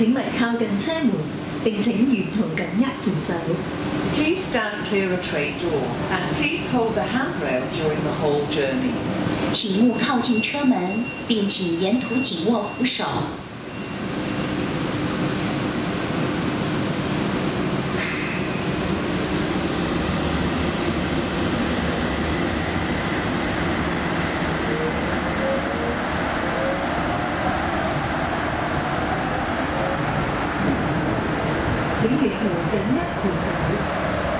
請勿靠近車門，並請沿途緊握扶手。Please stand clear of train door and please hold the handrail during the whole journey. 请勿靠近车门，并请沿途紧握扶手。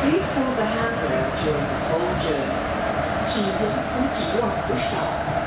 Please hold the handrail during the whole journey. 请沿途紧握扶手。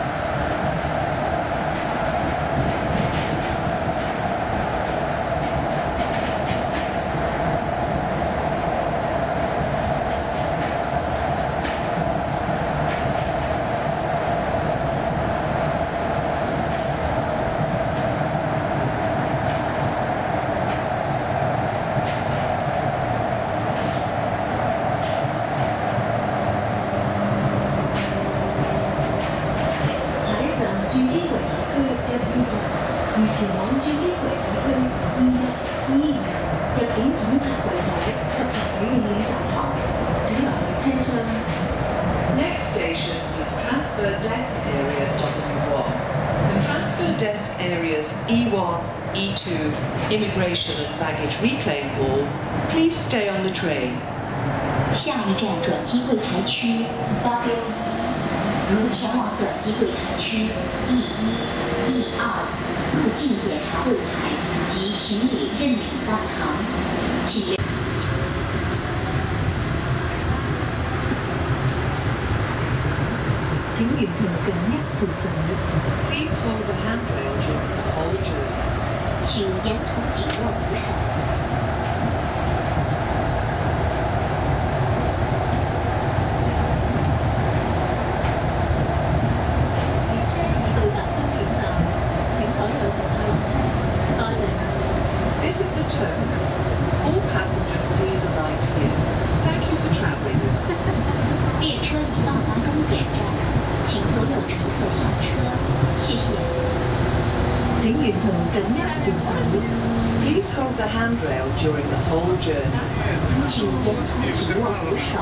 Next station is transfer desk area W1 and transfer desk areas E1, E2, immigration and baggage reclaim hall. Please stay on the train. 下一站转机柜台区 W 一，如前往转机柜台区 E 一、E 二 入境检查柜台及行李认领大堂，请沿途緊握扶手。请沿途紧握扶手。This is the terminus. All passengers please alight here. Thank you for travelling with us. 列车已到达终点站，请所有乘客下车，谢谢。请沿途紧握扶手。 Please hold the handrail during the whole journey. 请沿途紧握扶手。